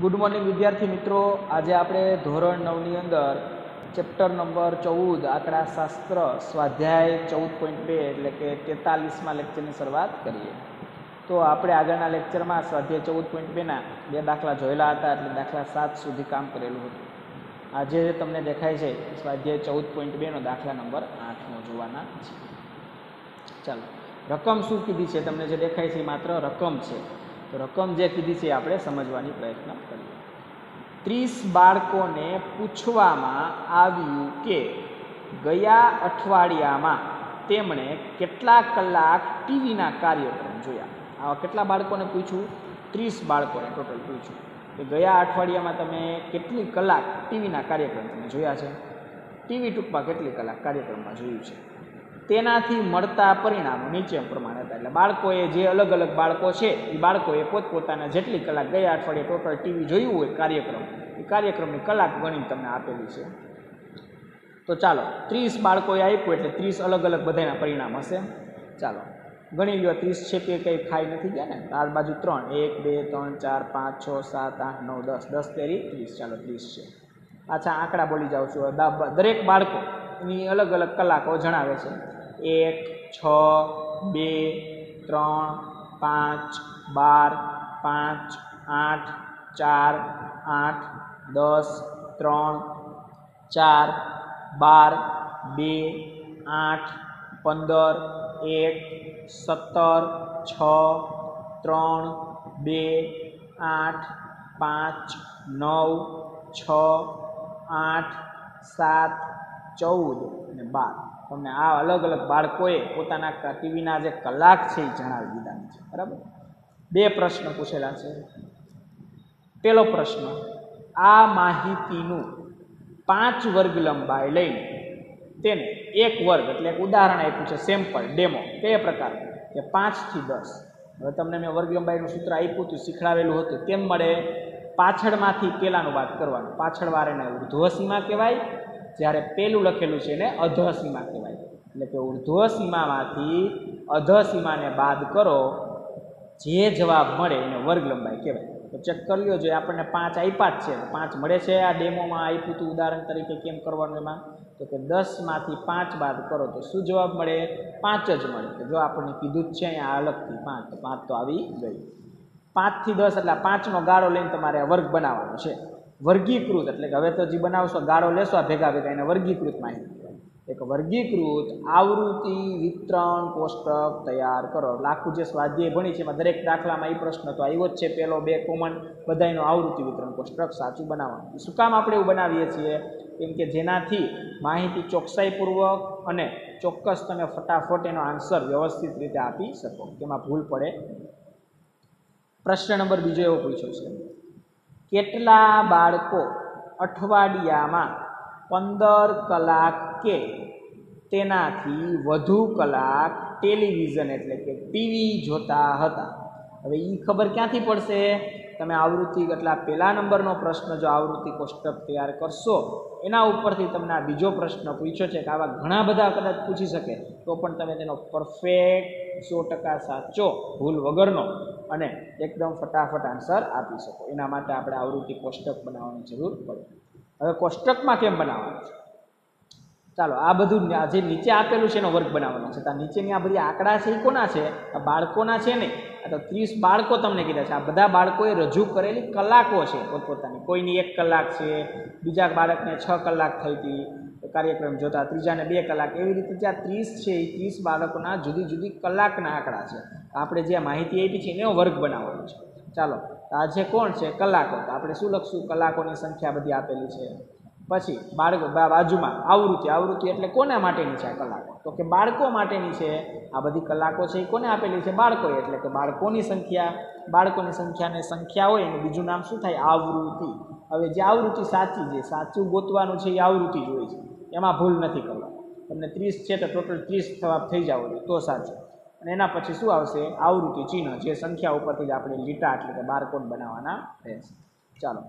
Good morning વિદ્યાર્થી મિત્રો. આજે આપણે ધોરણ નવની અંદર ચેપ્ટર નંબર ચૌદ આંકડાશાસ્ત્ર સ્વાધ્યાય ચૌદ પોઈન્ટ બે એટલે કે તેતાલીસમાં લેક્ચરની શરૂઆત કરીએ. તો આપણે આગળના લેક્ચરમાં સ્વાધ્યાય ચૌદ પોઈન્ટ બેના બે દાખલા જોયેલા હતા એટલે દાખલા સાત સુધી કામ કરેલું હતું. આજે તમને દેખાય છે, સ્વાધ્યાય ચૌદ પોઈન્ટ બેનો દાખલા નંબર આઠનો જોવાના છે. ચાલો, રકમ શું કીધી છે? તમને જે દેખાય છે એ માત્ર રકમ છે. તો રકમ જે કીધી છે આપણે સમજવાની પ્રયત્ન કરીએ. ત્રીસ બાળકોને પૂછવામાં આવ્યું કે ગયા અઠવાડિયામાં તેમણે કેટલા કલાક ટીવીના કાર્યક્રમ જોયા? આવા કેટલા બાળકોને પૂછ્યું? ત્રીસ બાળકોને ટોટલ પૂછ્યું કે ગયા અઠવાડિયામાં તમે કેટલી કલાક ટીવીના કાર્યક્રમ તમે જોયા છે? ટીવી ટૂંકમાં કેટલી કલાક કાર્યક્રમમાં જોયું છે? તેનાથી મળતા પરિણામો નીચે પ્રમાણે હતા. એટલે બાળકોએ જે અલગ અલગ બાળકો છે, એ બાળકોએ પોતપોતાના જેટલી કલાક ગયા અઠવાડિયે ટોટલ ટીવી જોયું હોય કાર્યક્રમ, એ કાર્યક્રમની કલાક ગણી તમને આપેલી છે. તો ચાલો, ત્રીસ બાળકોએ આપ્યું એટલે ત્રીસ અલગ અલગ બધાના પરિણામ હશે. ચાલો, ગણી લ્યો, ત્રીસ છે તે કંઈ ખાઈ નથી ગયા ને? આ બાજુ ત્રણ, એક, બે, ત્રણ, ચાર, પાંચ, છ, સાત, આઠ, નવ, દસ દસ તેરી, ત્રીસ. ચાલો, ત્રીસ છે. પાછા આંકડા બોલી જાઉં છું. દરેક બાળકો એની અલગ અલગ કલાકો જણાવે છે. એક, છ, બે, ત્રણ, પાંચ, બાર, પાંચ, આઠ, ચાર, આઠ, દસ, ત્રણ, ચાર, બાર, બે, આઠ, પંદર, એક, સત્તર, છ, ત્રણ, બે, આઠ, પાંચ, નવ, છ, આઠ, સાત, ચૌદ અને બાર. તમને આ અલગ અલગ બાળકોએ પોતાના ટીવીના જે કલાક છે એ જણાવી દીધા છે. બરાબર? બે પ્રશ્ન પૂછેલા છે. પહેલો પ્રશ્ન, આ માહિતીનું પાંચ વર્ગ લંબાઈ લઈને તેને એક વર્ગ એટલે એક ઉદાહરણ આપ્યું છે સેમ્પલ ડેમો કયા પ્રકાર કે પાંચથી દસ. હવે તમને મેં વર્ગ લંબાઈનું સૂત્ર આપ્યું હતું, શીખડાવેલું હતું તેમ મળે? પાછળમાંથી પહેલાંનું વાત કરવાનું. પાછળવાળાને ઉર્ધ્વસીમા કહેવાય જ્યારે પેલું લખેલું છે એને અધસીમા કહેવાય. એટલે કે ઉર્ધ્વસીમામાંથી અધસીમાને બાદ કરો, જે જવાબ મળે એને વર્ગ લંબાઈ કહેવાય. તો ચેક કરી લો જો આપણને પાંચ આપ્યા જ છે પાંચ મળે છે આ ડેમોમાં આપ્યું હતું ઉદાહરણ તરીકે કેમ કરવાનું એમાં? તો કે દસમાંથી પાંચ બાદ કરો, તો શું જવાબ મળે? પાંચ જ મળે. તો જો આપણને કીધું જ છે અહીંયા અલગથી પાંચ પાંચ તો આવી ગઈ. પાંચથી દસ એટલે પાંચનો ગાળો લઈને તમારે વર્ગ બનાવવાનો છે. વર્ગીકૃત, એટલે કે હવે તો જે બનાવશો, ગાળો લેશો આ ભેગા ભેગા, એને વર્ગીકૃત માહિતી એક વર્ગીકૃત આવૃત્તિ વિતરણ કોષ્ટક તૈયાર કરો. લાખું જે સ્વાધ્યાય ભણી છે, એમાં દરેક દાખલામાં એ પ્રશ્ન તો આવ્યો જ છે. પહેલો બે, કોમન બધાનો આવૃત્તિ વિતરણ કોષ્ટક સાચું બનાવવાનું. શું કામ આપણે એવું બનાવીએ છીએ? કેમ કે જેનાથી માહિતી ચોકસાઈપૂર્વક અને ચોક્કસ તમે ફટાફટ એનો આન્સર વ્યવસ્થિત રીતે આપી શકો. તેમાં ભૂલ પડે. પ્રશ્ન નંબર બીજો એવો પૂછ્યો છે. કેટલા બાળકો અઠવાડિયામાં પંદર કલાક કે તેનાથી વધુ કલાક ટેલિવિઝન એટલે કે ટીવી જોતા હતા? હવે એ ખબર ક્યાંથી પડશે? તમે આવૃત્તિ એટલા પહેલા નંબરનો પ્રશ્ન જો આવૃત્તિ કોષ્ટક તૈયાર કરશો, એના ઉપરથી તમને આ બીજો પ્રશ્ન પૂછ્યો છે કે આવા ઘણા બધા કદાચ પૂછી શકે, તો પણ તમે તેનો પરફેક્ટ સો ટકા સાચો ભૂલ વગરનો અને એકદમ ફટાફટ આન્સર આપી શકો. એના માટે આપણે આવૃત્તિ કોષ્ટક બનાવવાની જરૂર પડે. હવે કોષ્ટકમાં કેમ બનાવવાનું છે? ચાલો, આ બધું જે નીચે આપેલું છે એનો વર્ગ બનાવવાનો છે. તો નીચેની આ બધી આંકડા છે એ કોના છે? આ બાળકોના છે ને આ તો ત્રીસ બાળકો તમને કીધા છે. આ બધા બાળકોએ રજૂ કરેલી કલાકો છે પોતપોતાની. કોઈની એક કલાક છે, બીજા બાળકને છ કલાક થઈ હતી. કાર્યક્રમ જોતા ત્રીજાને બે કલાક એવી રીતે જે ત્રીસ છે એ ત્રીસ બાળકોના જુદી જુદી કલાકના આંકડા છે. આપણે જે માહિતી આપી છે એનો વર્ગ બનાવવાનો છે. ચાલો આજે કોણ છે? કલાકો. તો આપણે શું લખશું? કલાકોની સંખ્યા બધી આપેલી છે. પછી બાળકો બાજુમાં આવૃત્તિ. આવૃત્તિ એટલે કોના માટેની છે આ કલાકો? તો કે બાળકો માટેની છે. આ બધી કલાકો છે એ કોને આપેલી છે? બાળકોએ. એટલે કે બાળકોની સંખ્યા. બાળકોની સંખ્યાને સંખ્યા હોય એનું બીજું નામ શું થાય? આવૃત્તિ. હવે જે આવૃત્તિ સાચી છે, સાચું ગોતવાનું છે એ આવૃત્તિ જોઈએ છે. એમાં ભૂલ નથી કરવાની. તમને ત્રીસ છે તો ટોટલ ત્રીસ થવા થઈ જાવ તો સાચું. અને એના પછી શું આવશે? આવૃત્તિ ચિહ્ન, જે સંખ્યા ઉપરથી જ આપણે લીટા એટલે કે બારકોડ બનાવવાના રહેશે. ચાલો.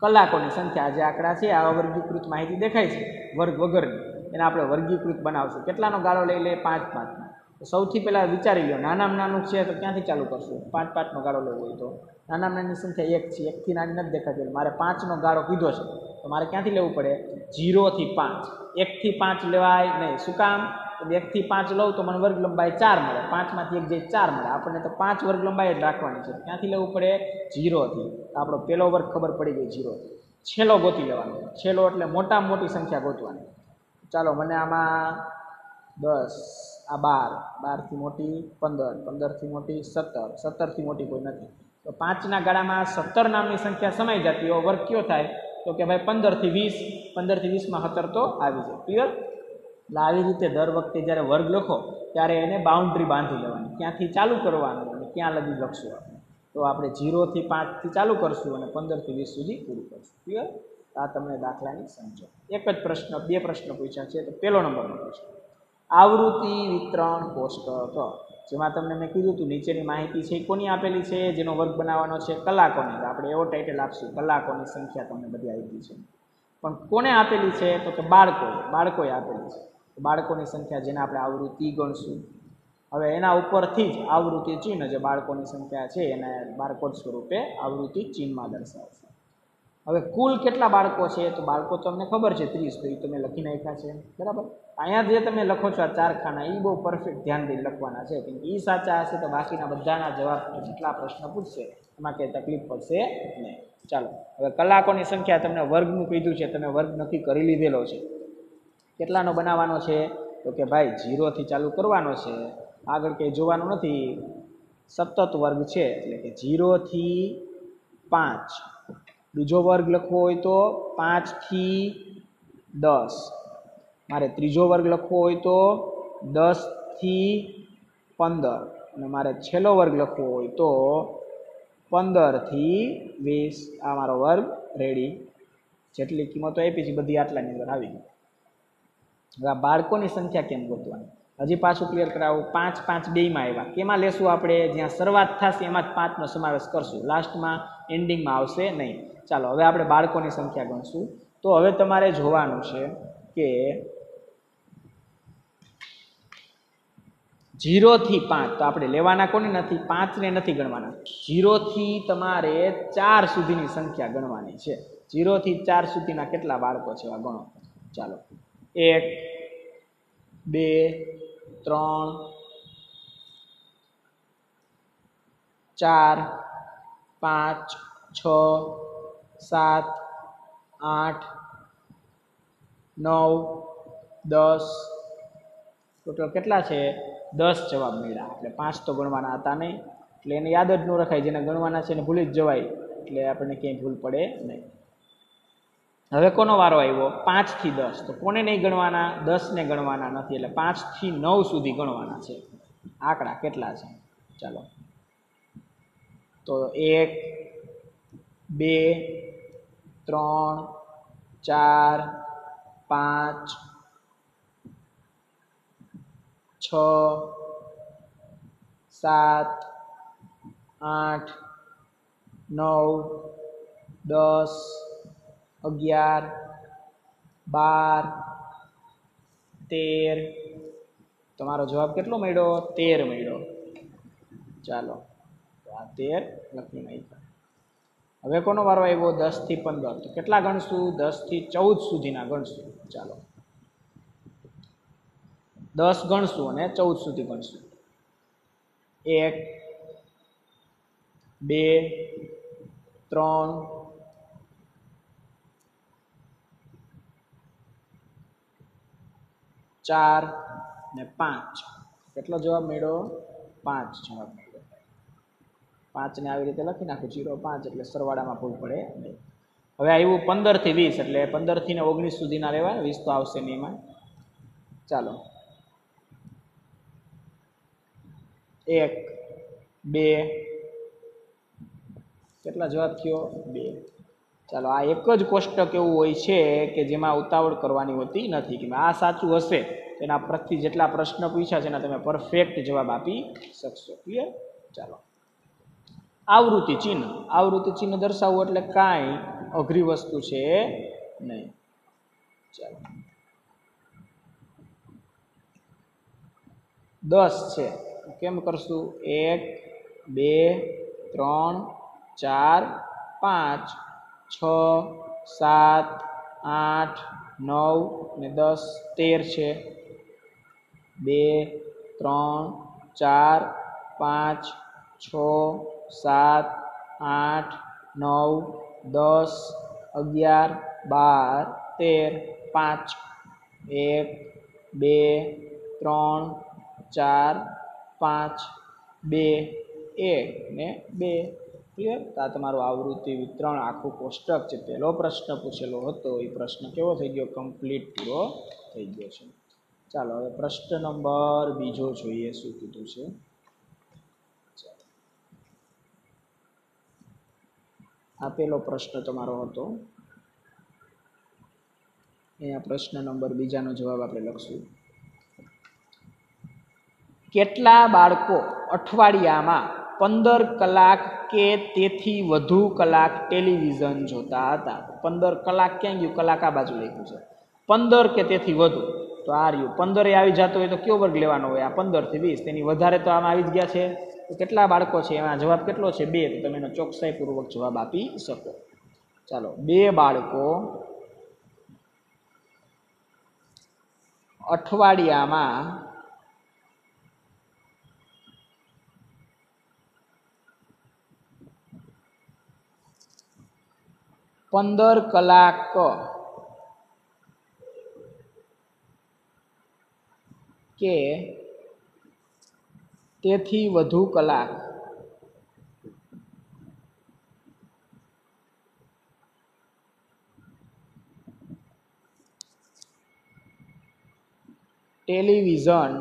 કલાકોની સંખ્યા જે આંકડા છે, આ વર્ગીકૃત માહિતી દેખાય છે, વર્ગ વગરની. એને આપણે વર્ગીકૃત બનાવશું. કેટલાનો ગાળો લઈ લે? પાંચ પાંચનો. સૌથી પહેલાં વિચારી લો નાનામાં નાનું છે તો ક્યાંથી ચાલુ કરશું? પાંચ પાંચનો ગાળો લેવો હોય તો. નાનામાં નાની સંખ્યા એક છે, એકથી નાની નથી દેખાતી મારે પાંચનો ગાળો કીધો છે. તો મારે ક્યાંથી લેવું પડે? જીરોથી પાંચ. એકથી પાંચ લેવાય નહીં. શું કામ? એકથી પાંચ લઉં તો મને વર્ગ લંબાઈ ચાર મળે. પાંચમાંથી એક જે ચાર મળે. આપણને તો પાંચ વર્ગ લંબાઈ જ રાખવાની છે. ક્યાંથી લેવું પડે? જીરોથી આપણો પહેલો વર્ગ ખબર પડી ગઈ જીરોથી છેલ્લો ગોતી લેવાનો. છેલ્લો એટલે મોટામાં મોટી સંખ્યા ગોતવાની. ચાલો, મને આમાં દસ, આ બાર. બારથી મોટી પંદર. પંદરથી મોટી સત્તર. સત્તરથી મોટી કોઈ નથી. તો પાંચના ગાળામાં સત્તર નામની સંખ્યા સમાઈ જતી હોય. વર્ગ કયો થાય? તો કે ભાઈ પંદરથી વીસ, પંદરથી વીસમાં સત્તર તો આવી જાય. ક્લિયર એટલે આવી રીતે દર વખતે જ્યારે વર્ગ લખો, ત્યારે એને બાઉન્ડ્રી બાંધી લેવાની. ક્યાંથી ચાલુ કરવાનું અને ક્યાં લગી લખશું આપણે? તો આપણે જીરોથી પાંચથી ચાલુ કરશું અને પંદરથી વીસ સુધી પૂરું કરશું. ક્લિયર આ તમને દાખલાની સમજો. એક જ પ્રશ્ન, બે પ્રશ્ન પૂછ્યા છે. તો પહેલો નંબરનો પ્રશ્ન. આવૃત્તિ વિતરણ કોષ્ટક. જેમાં તમને મેં કીધું હતું, નીચેની માહિતી છે, એ કોની આપેલી છે, જેનો વર્ગ બનાવવાનો છે, કલાકોની. તો આપણે એવો ટાઇટલ આપશું, કલાકોની સંખ્યા તમને બધી આપી છે. પણ કોને આપેલી છે? તો કે બાળકોએ બાળકોએ આપેલી છે. બાળકોની સંખ્યા જેને આપણે આવૃત્તિ ગણશું. હવે એના ઉપરથી જ આવૃત્તિ ચિહ્ન, જે બાળકોની સંખ્યા છે, એને બારકોડ સ્વરૂપે આવૃત્તિ ચિહ્નમાં દર્શાવશે. હવે કુલ કેટલા બાળકો છે? તો બાળકો તો અમને ખબર છે, ત્રીસ, તો એ તમે લખી નાખ્યા છે. બરાબર? અહીંયા જે તમે લખો છો આ ચાર ખાના એ બહુ પરફેક્ટ ધ્યાન દઈને લખવાના છે. કેમ કે એ સાચા હશે તો બાકીના બધાના જવાબ જેટલા પ્રશ્ન પૂછશે, એમાં કંઈ તકલીફ પડશે નહીં. ચાલો, હવે કલાકોની સંખ્યા તમને વર્ગનું કીધું છે, તમે વર્ગ નક્કી કરી લીધેલો છે. કેટલાનો બનાવવાનો છે? તો કે ભાઈ જીરોથી ચાલુ કરવાનો છે. આગળ કંઈ જોવાનું નથી. સતત વર્ગ છે, એટલે કે જીરોથી પાંચ. બીજો વર્ગ લખવો હોય તો પાંચથી દસ. મારે ત્રીજો વર્ગ લખવો હોય તો દસથી પંદર. અને મારે છેલ્લો વર્ગ લખવો હોય તો પંદરથી વીસ. આ મારો વર્ગ રેડી. જેટલી કિંમતો આપી છે બધી આટલાની અંદર આવી ગઈ. હવે આ બાળકોની સંખ્યા કેમ ગોતવાની? હજી પાછું ક્લિયર કરાવું. પાંચ પાંચ બેમાં આવ્યા. કેમાં લેશું આપણે? જ્યાં શરૂઆત થશે એમાં જ પાંચનો સમાવેશ કરશું. લાસ્ટમાં એન્ડિંગમાં આવશે નહીં. ચાલો, હવે આપણે બાળકોની સંખ્યા ગણશું. તો હવે તમારે જોવાનું છે કે જીરોથી પાંચ, તો આપણે લેવાના કોને નથી? પાંચને નથી ગણવાના. જીરોથી તમારે ચાર સુધીની સંખ્યા ગણવાની છે. જીરોથી ચાર સુધીના કેટલા બાળકો છે એવા ગણો. ચાલો, એક, બે, ત્રણ, ચાર, પાંચ, છ સાત, આઠ, નવ, દસ. ટોટલ કેટલા છે? દસ જવાબ મળ્યા. એટલે પાંચ તો ગણવાના હતા નહીં. એટલે એને યાદ જ ન રખાય જેને ગણવાના છે એને ભૂલી જ જવાય. એટલે આપણને ક્યાંય ભૂલ પડે નહીં. હવે કોનો વારો આવ્યો? પાંચથી દસ. તો કોને નહીં ગણવાના? દસને ગણવાના નથી. એટલે પાંચથી નવ સુધી ગણવાના છે. આંકડા કેટલા છે? ચાલો. તો એક બે, ત્રણ, ચાર, પાંચ, છ, સાત, આઠ, નવ, દસ, અગિયાર, બાર, તેર. તમારો જવાબ કેટલો મળ્યો? તેર મળ્યો. ચાલો, તો આ તેર લખી નાખ્યા. હવે કોનો વારો આવ્યો? દસથી પંદર. તો કેટલા ગણશું? દસથી ચૌદ સુધીના ગણશું. ચાલો. દસ ગણશું અને ચૌદ સુધી ગણશું. એક, બે, ત્રણ, ચાર ને પાંચ. કેટલો જવાબ મેળવ્યો પાંચ જવાબ પાંચને આવી રીતે લખી નાખું, જીરો પાંચ એટલે સરવાળામાં ભૂલ પડે નહીં. હવે આવ્યું પંદરથી વીસ એટલે પંદરથી ને ઓગણીસ સુધીના રહેવાય, વીસ તો આવશે નહીં એમાં. ચાલો. એક, બે, કેટલા જવાબ થયો? બે. ચાલો, આ એક જ કોષ્ટક એવું હોય છે કે જેમાં ઉતાવળ કરવાની હોતી નથી, કે આ સાચું હશે તેના પરથી જેટલા પ્રશ્ન પૂછ્યા છે એના તમે પરફેક્ટ જવાબ આપી શકશો. ક્લિયર ચાલો. આવૃત્તિ ચિહ્ન. આવૃત્તિ ચિહ્ન દર્શાવવું એટલે કાંઈ અઘરી વસ્તુ છે નહીં. ચાલો. દસ છે. કેમ કરશું? એક, બે, ત્રણ, ચાર, પાંચ, છ, સાત, આઠ, નવ ને દસ તેર છે. બે, ત્રણ, ચાર, પાંચ, છ સાત, આઠ, નવ, દસ, અગિયાર, બાર, તેર, પાંચ. એક, બે, ત્રણ, ચાર, પાંચ. બે. એક ને બે. ક્લિયર તો આ તમારું આવૃત્તિ વિતરણ આખું કોષ્ટક છે. પહેલો પ્રશ્ન પૂછેલો હતો. એ પ્રશ્ન કેવો થઈ ગયો? કમ્પ્લીટ પૂરો થઈ ગયો છે. ચાલો, હવે પ્રશ્ન નંબર બીજો જોઈએ. શું કીધું છે? આપેલો પ્રશ્ન તમારો હતો. અહીંયા પ્રશ્ન નંબર બીજાનો જવાબ આપણે લખશું. કેટલા બાળકો અઠવાડિયામાં પંદર કલાક કે તેથી વધુ કલાક ટેલિવિઝન જોતા હતા? પંદર કલાક ક્યાં ગયું? કલાક આ બાજુ લખ્યું છે. પંદર કે તેથી વધુ? તો આ રહ્યું. પંદરે આવી જતો હોય તો કયો વર્ગ લેવાનો હોય? આ પંદરથી વીસ. તેની વધારે તો આમાં આવી જ ગયા છે. કેટલા બાળકો છે? એમાં જવાબ કેટલો છે? બે. તો તમે એનો ચોકસાઈપૂર્વક જવાબ આપી શકો. ચાલો, બે બાળકો અઠવાડિયામાં પંદર કલાક કે તેથી વધુ કલાક. ટેલિવિઝન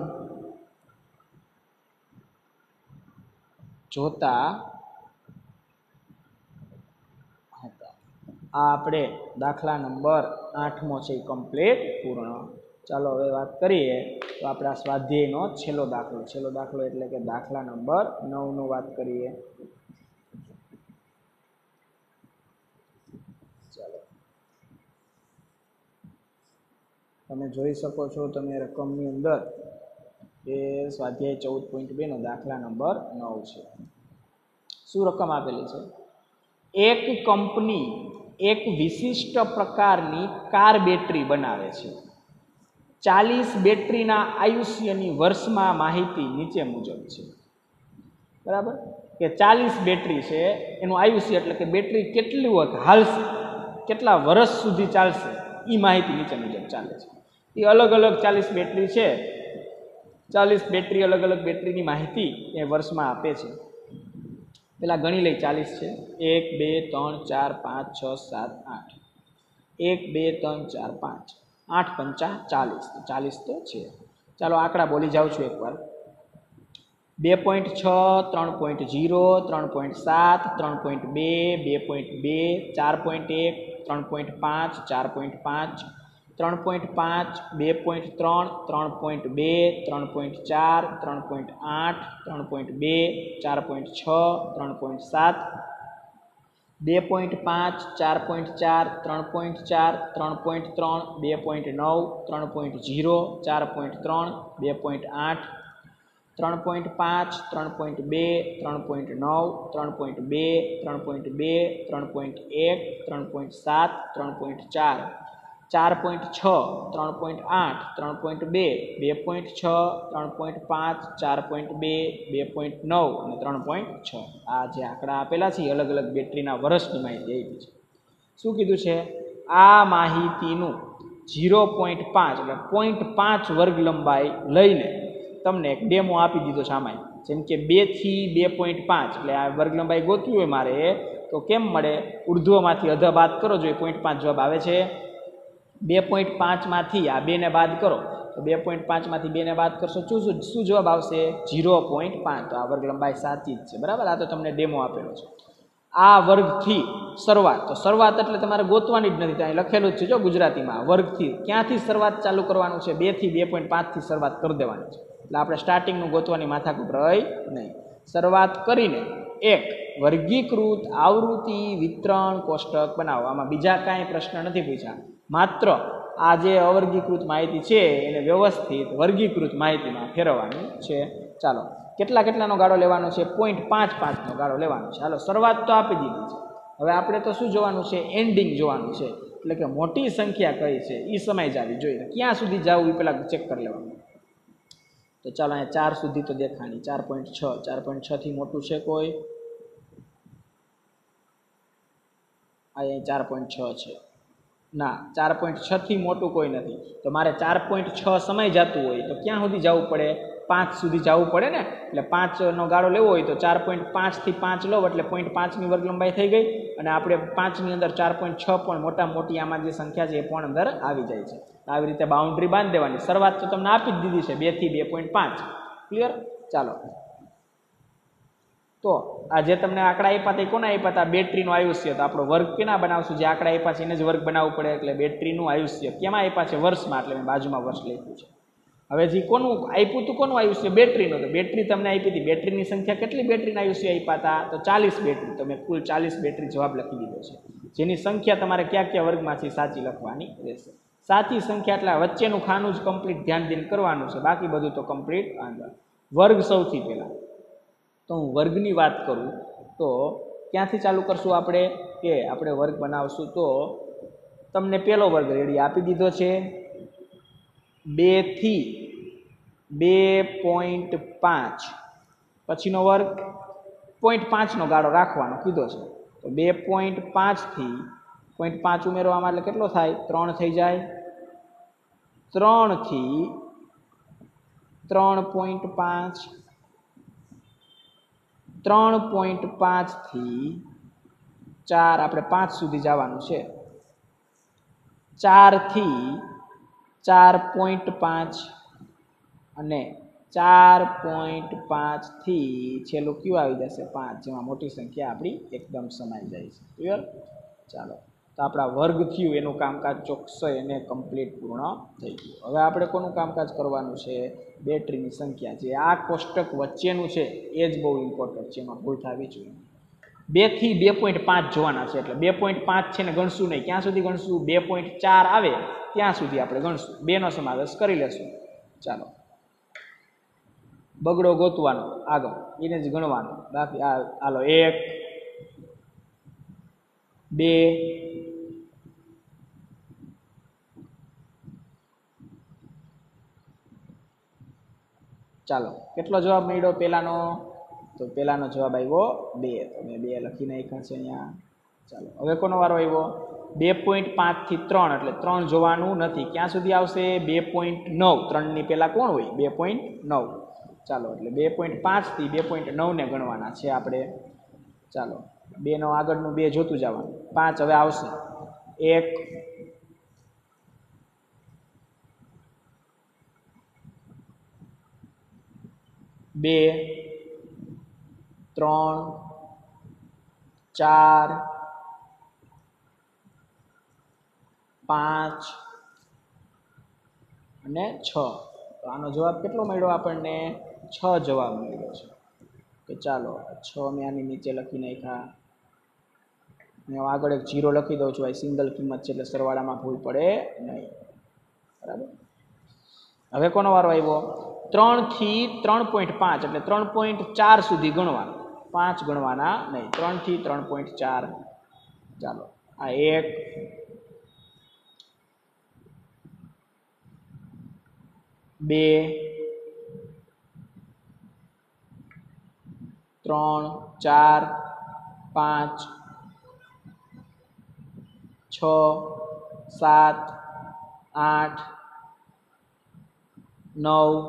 જોતા આ આપણે દાખલા નંબર આઠમો છે કમ્પ્લીટ પૂર્ણ. ચાલો, હવે વાત કરીએ તો આપણા સ્વાધ્યાયનો છેલ્લો દાખલો. છેલ્લો દાખલો એટલે કે દાખલા નંબર નવનો વાત કરીએ. ચાલો. તમે જોઈ શકો છો તમે રકમની અંદર એ સ્વાધ્યાય ચૌદ પોઈન્ટ બેનો દાખલા નંબર નવ છે. શું રકમ આપેલી છે? એક કંપની એક વિશિષ્ટ પ્રકારની કાર બેટરી બનાવે છે. ચાલીસ બેટરીના આયુષ્યની વર્ષમાં માહિતી નીચે મુજબ છે. બરાબર? કે ચાલીસ બેટરી છે, એનું આયુષ્ય એટલે કે બેટરી કેટલી વખત હાલશે, કેટલા વર્ષ સુધી ચાલશે એ માહિતી નીચે મુજબ ચાલે છે. એ અલગ અલગ ચાલીસ બેટરી છે, ચાલીસ બેટરી અલગ અલગ બેટરીની માહિતી એ વર્ષમાં આપે છે. પેલા ગણી લઈ ચાલીસ છે. એક, બે, ત્રણ, ચાર, પાંચ, છ, સાત, આઠ. એક, બે, ત્રણ, ચાર, પાંચ. આઠ પંચા ચાલીસ ચાલીસ તો છે ચાલો આંકડા બોલી જાઉં છું એકવાર બે પોઈન્ટ છ ત્રણ પોઈન્ટ જીરો ત્રણ પોઈન્ટ સાત ત્રણ પોઈન્ટ બે બે પોઈન્ટ બે ચાર પોઈન્ટ એક ત્રણ પોઈન્ટ પાંચ ચાર પોઈન્ટ પાંચ ત્રણ પોઈન્ટ પાંચ બે પોઈન્ટ ત્રણ ત્રણ પોઈન્ટ બે ત્રણ પોઈન્ટ ચાર ત્રણ પોઈન્ટ આઠ ત્રણ પોઈન્ટ બે ચાર પોઈન્ટ છ ત્રણ પોઈન્ટ સાત બે પોઈન્ટ પાંચ ચાર પોઈન્ટ ચાર ત્રણ પોઈન્ટ ચાર ત્રણ પોઈન્ટ ત્રણ બે પોઈન્ટ નવ ત્રણ પોઈન્ટ ઝીરો ચાર પોઈન્ટ ત્રણ બે પોઈન્ટ આઠ ત્રણ પોઈન્ટ પાંચ ત્રણ પોઈન્ટ બે ત્રણ પોઈન્ટ નવ ત્રણ પોઈન્ટ બે ત્રણ પોઈન્ટ બે ત્રણ પોઈન્ટ એક ત્રણ પોઈન્ટ સાત ત્રણ પોઈન્ટ ચાર ચાર પોઈન્ટ છ, ત્રણ પોઈન્ટ આઠ, ત્રણ પોઈન્ટ બે બે પોઈન્ટ છ, ત્રણ પોઈન્ટ પાંચ, ચાર પોઈન્ટ બે બે પોઈન્ટ નવ અને ત્રણ પોઈન્ટ છ. આ જે આંકડા આપેલા છે એ અલગ અલગ બેટરીના વર્ષની માહિતી આપી છે. શું કીધું છે? આ માહિતીનું ઝીરો પોઈન્ટ પાંચ એટલે પોઈન્ટ પાંચ વર્ગ લંબાઈ લઈને તમને એક ડેમો આપી દીધો સામાય જેમ કે બેથી બે પોઈન્ટ પાંચ એટલે આ વર્ગ લંબાઈ ગોતવી હોય મારે, તો કેમ મળે? ઉર્ધ્વમાંથી અધા બાદ કરો જો એ પોઈન્ટ પાંચ જવાબ આવે છે. બે પોઈન્ટ પાંચમાંથી આ બેને બાદ કરો. તો બે પોઈન્ટ પાંચમાંથી બેને બાદ કરશો, શું શું શું જવાબ આવશે? ઝીરો પોઈન્ટ પાંચ. તો આ વર્ગ લંબાઈ સાચી જ છે, બરાબર? આ તો તમને ડેમો આપેલો છે. આ વર્ગથી શરૂઆત. તો શરૂઆત એટલે તમારે ગોતવાની જ નથી, ત્યાં લખેલું જ છે જો ગુજરાતીમાં. વર્ગથી ક્યાંથી શરૂઆત ચાલુ કરવાનું છે? બેથી બે પોઈન્ટ પાંચથી શરૂઆત કરી દેવાની છે. એટલે આપણે સ્ટાર્ટિંગનું ગોતવાની માથાકૂટ રહી નહીં. શરૂઆત કરીને એક, વર્ગીકૃત આવૃત્તિ વિતરણ કોષ્ટક બનાવો. આમાં બીજા કાંઈ પ્રશ્ન નથી પૂછ્યા. માત્ર આ જે અવર્ગીકૃત માહિતી છે એને વ્યવસ્થિત વર્ગીકૃત માહિતીમાં ફેરવવાની છે. ચાલો, કેટલા કેટલાનો ગાળો લેવાનો છે? પોઈન્ટ પાંચ પાંચનો ગાળો લેવાનો છે. ચાલો શરૂઆત તો આપી દીધી છે. હવે આપણે તો શું જોવાનું છે? એન્ડિંગ જોવાનું છે. એટલે કે મોટી સંખ્યા કઈ છે? એ સમય જાવી જોઈએ. ક્યાં સુધી જવું એ પહેલાં ચેક કરી લેવાનું. તો ચાલો, અહીંયા ચાર સુધી તો દેખાણી. ચાર પોઈન્ટ છ. ચાર પોઈન્ટ છથી મોટું છે કોઈ? અહીંયા ચાર પોઈન્ટ છ છે. ના, ચાર પોઈન્ટ છથી મોટું કોઈ નથી. તો મારે ચાર પોઈન્ટ છ સમય જતું હોય, તો ક્યાં સુધી જવું પડે? પાંચ સુધી જવું પડે ને? એટલે પાંચનો ગાળો લેવો હોય તો ચાર પોઈન્ટ પાંચથી પાંચ લો, એટલે પોઈન્ટ પાંચની વર્ગ લંબાઈ થઈ ગઈ, અને આપણે પાંચની અંદર ચાર પોઈન્ટ છ પણ મોટા મોટી આમાં જે સંખ્યા છે એ પણ અંદર આવી જાય છે. આવી રીતે બાઉન્ડ્રી બાંધી દેવાની. શરૂઆત તો તમને આપી જ દીધી છે, બેથી બે પોઈન્ટ પાંચ. ક્લિયર ચાલો. તો આ જે તમને આંકડા આપ્યા એ કોના આપ્યા હતા બેટરીનું આયુષ્ય. તો આપણો વર્ગ કેના બનાવશું? જે આંકડા આપ્યા છે એને જ વર્ગ બનાવવું પડે એટલે બેટરીનું આયુષ્ય. કેમાં આપ્યા છે? વર્ષમાં, એટલે મેં બાજુમાં વર્ષ લખ્યું છે. હવે જે કોનું આપ્યું હતું કોનું આયુષ્ય? બેટરીનું. તો બેટરી તમને આપી હતી. બેટરીની સંખ્યા કેટલી બેટરીના આયુષ્ય આપ્યા હતા તો ચાલીસ બેટરી. તો મેં કુલ ચાલીસ બેટરી જવાબ લખી દીધો છે. જેની સંખ્યા તમારે કયા કયા વર્ગમાંથી સાચી લખવાની રહેશે. સાચી સંખ્યા એટલે વચ્ચેનું ખાનું જ કમ્પ્લીટ ધ્યાન દઈને કરવાનું છે. બાકી બધું તો કમ્પ્લીટ આંદર વર્ગ સૌથી પહેલાં. તો હું વર્ગની વાત કરું, તો ક્યાંથી ચાલુ કરશું આપણે? કે આપણે વર્ગ બનાવશું? તો તમને પહેલો વર્ગ રેડી આપી દીધો છે. બેથી બે પોઈન્ટ પાંચ. પછીનો વર્ગ પોઈન્ટ પાંચનો ગાળો રાખવાનો કીધો છે. તો બે પોઈન્ટ પાંચથી પોઈન્ટ પાંચ ઉમેરવામાં એટલે કેટલો થાય? ત્રણ થઈ જાય. ત્રણથી ત્રણ પોઈન્ટ પાંચ ત્રણ પોઈન્ટ પાંચથી ચાર. આપણે પાંચ સુધી જવાનું છે. ચારથી ચાર પોઈન્ટ પાંચ અને ચાર પોઈન્ટ પાંચથી છેલ્લું કયું આવી જશે? પાંચ, જેમાં મોટી સંખ્યા આપણી એકદમ સમાઈ જાય છે. ક્લિયર ચાલો. તો આપણા વર્ગ થયું એનું કામકાજ ચોક્કસ એને કમ્પ્લીટ પૂર્ણ થઈ ગયું. હવે આપણે કોનું કામકાજ કરવાનું છે? બેટરીની સંખ્યા જે આ કોષ્ટક વચ્ચેનું છે, એ જ બહુ ઇમ્પોર્ટન્ટ છે, એમાં ભૂલ થવી જોઈએ. બેથી બે પોઈન્ટ પાંચ જોવાના છે, એટલે બે પોઈન્ટ પાંચ છે ને ગણશું નહીં. ક્યાં સુધી ગણશું? બે પોઈન્ટ ચાર આવે, ત્યાં સુધી આપણે ગણશું. બેનો સમાવેશ કરી લેશું. ચાલો. બગડો ગોતવાનો, આગળ. એને જ ગણવાનો. બાકી આ, હાલો, એક, બે ચાલો, કેટલો જવાબ મળ્યો પહેલાંનો તો પહેલાંનો જવાબ આવ્યો બે. તો મેં બે લખી નાખ્યા છે અહીંયા. ચાલો, હવે કોનો વારો આવ્યો? બે પોઈન્ટ પાંચથી ત્રણ, એટલે ત્રણ જોવાનું નથી. ક્યાં સુધી આવશે? બે પોઈન્ટ નવ. ત્રણની પહેલાં કોણ હોય? બે પોઈન્ટ નવ. ચાલો, એટલે બે પોઈન્ટ પાંચથી બે પોઈન્ટ નવને ગણવાના છે આપણે. ચાલો, બેનો આગળનું બે જોતું જવાનું. પાંચ હવે આવશે. એક બે, ત્રણ, ચાર, પાંચ અને છ. તો આનો જવાબ કેટલો મળ્યો આપણને? છ જવાબ મળ્યો છે. કે ચાલો, છ મેં આની નીચે લખી નાખ્યા. અને હું આગળ એક જીરો લખી દઉં છું. આ સિંગલ કિંમત છે એટલે સરવાળામાં ભૂલ પડે નહીં. બરાબર? હવે કોનો વારો આવ્યો? ત્રણથી ત્રણ પોઈન્ટ પાંચ, એટલે ત્રણ પોઈન્ટ ચાર સુધી ગણવા પાંચ ગણવાના નહીં ત્રણથી ત્રણ પોઈન્ટ ચાર. ચાલો, આ એક. બે. ત્રણ, ચાર, પાંચ, છ, સાત, આઠ નવ,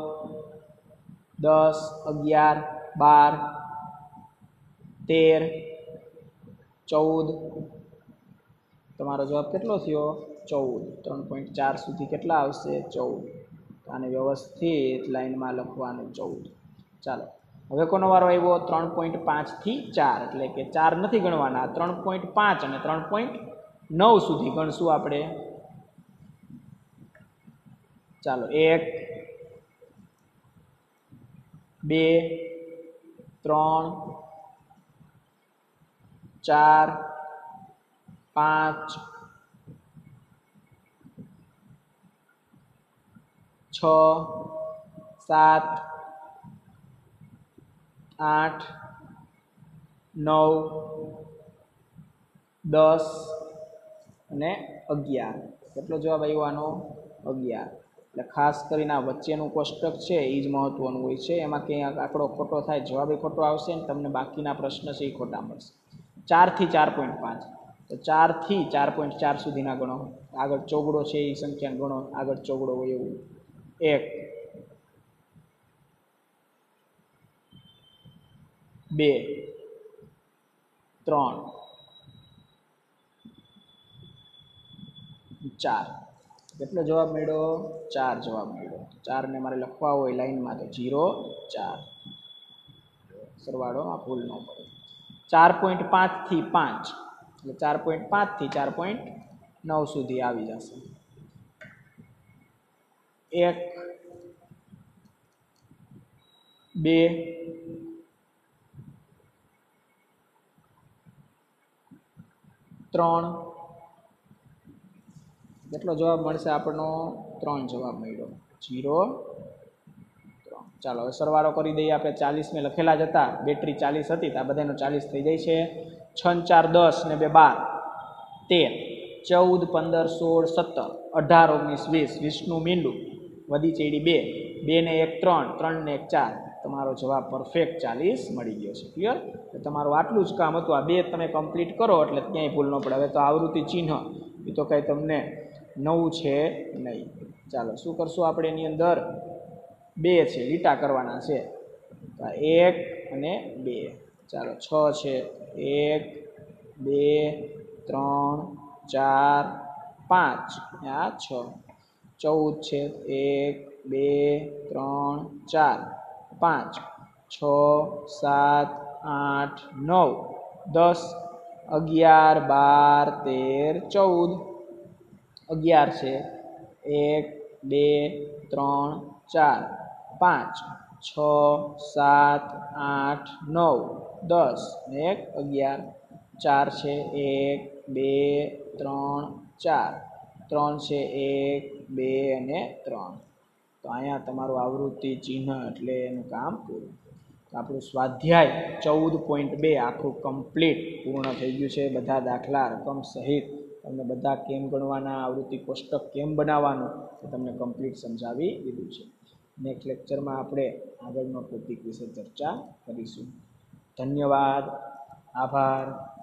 દસ, અગિયાર, બાર, તેર, ચૌદ. તમારો જવાબ કેટલો થયો? ચૌદ. ત્રણ પોઈન્ટ ચાર સુધી કેટલા આવશે? ચૌદ. આને વ્યવસ્થિત લાઈનમાં લખવાનું ચૌદ. ચાલો. હવે કોનો વારો આવ્યો? ત્રણ પોઈન્ટ પાંચથી ચાર. એટલે કે ચાર નથી ગણવાના. ત્રણ પોઈન્ટ પાંચ અને ત્રણ પોઈન્ટ નવ સુધી ગણશું આપણે. ચાલો. એક બે, ત્રણ, ચાર, પાંચ, છ, સાત, આઠ, નવ, દસ અને અગિયાર. કેટલો જવાબ આવ્યો આનો? અગિયાર. એટલે ખાસ કરીને આ વચ્ચેનું કોષ્ટક છે, એ જ મહત્ત્વનું હોય છે. એમાં ક્યાંય આંકડો ખોટો થાય, જવાબ એ ખોટો આવશે ને તમને બાકીના પ્રશ્ન છે એ ખોટા મળશે. ચારથી ચાર પોઈન્ટ પાંચ. તો ચારથી ચાર પોઈન્ટ ચાર સુધીના ગણો. આગળ ચોગડો છે એ સંખ્યા ગણો. આગળ ચોગડો હોય એવું. એક, બે, ત્રણ, ચાર. કેટલો જવાબ મળ્યો? ચાર જવાબ મળ્યો. ચારને મારે લખવા હોય લાઈનમાં તો જીરો, ચાર. સરવાળો આ ભૂલ ન પડે. ચાર પોઈન્ટ પાંચથી પાંચ. એટલે ચાર પોઈન્ટ પાંચથી ચાર પોઈન્ટ નવ સુધી આવી જશે. એક, બે, ત્રણ કેટલો જવાબ મળશે આપણનો? ત્રણ જવાબ મળ્યો. જીરો ત્રણ. ચાલો, હવે સરવાળો કરી દઈએ. આપણે ચાલીસને લખેલા જ હતા. બેટરી ચાલીસ હતી તો આ બધાનો ચાલીસ થઈ જાય છે. છ, ચાર, દસ ને બે, બાર. તેર. ચૌદ, પંદર, સોળ, સત્તર. અઢાર, ઓગણીસ, વીસ. વીસનું મીંડું. વધી ચેડી બે. બે ને એક, ત્રણ. ત્રણ ને એક, ચાર. તમારો જવાબ પરફેક્ટ ચાલીસ મળી ગયો છે. ક્લિયર તમારું આટલું જ કામ હતું. આ બે તમે કમ્પ્લીટ કરો એટલે ક્યાંય ભૂલ ન પડે. હવે તો આવૃત્તિ ચિહ્ન. એ તો કંઈ તમને નવું છે નહીં. ચાલો, શું કરશું આપણે એની અંદર? બે છે લીટા કરવાના છે. એક અને બે. ચાલો, છ છે. એક, બે, ત્રણ, ચાર, પાંચ. આ છ. ચૌદ છે. એક, બે, ત્રણ, ચાર. પાંચ. છ, સાત, આઠ, નવ. દસ, અગિયાર, બાર, તેર, ચૌદ. અગિયાર છે. એક, બે, ત્રણ, ચાર, પાંચ, છ, સાત, આઠ, નવ, દસ, એક, અગિયાર, ચાર છે. એક, બે, ત્રણ, ચાર. ત્રણ છે એક, બે અને ત્રણ. તો અહીંયા તમારું આવૃત્તિ ચિહ્ન એટલે એનું કામ પૂરું. આપણું સ્વાધ્યાય ચૌદ પોઈન્ટ બે આખું કમ્પ્લીટ પૂર્ણ થઈ ગયું છે. બધા દાખલા રકમ સહિત તમને બધા કેમ ગણવાના, આવૃત્તિ કોષ્ટક કેમ બનાવવાનું, એ તમને કમ્પ્લીટ સમજાવી દીધું છે. નેક્સ્ટ લેક્ચરમાં આપણે આગળનો ટોપિક વિશે ચર્ચા કરીશું. ધન્યવાદ. આભાર.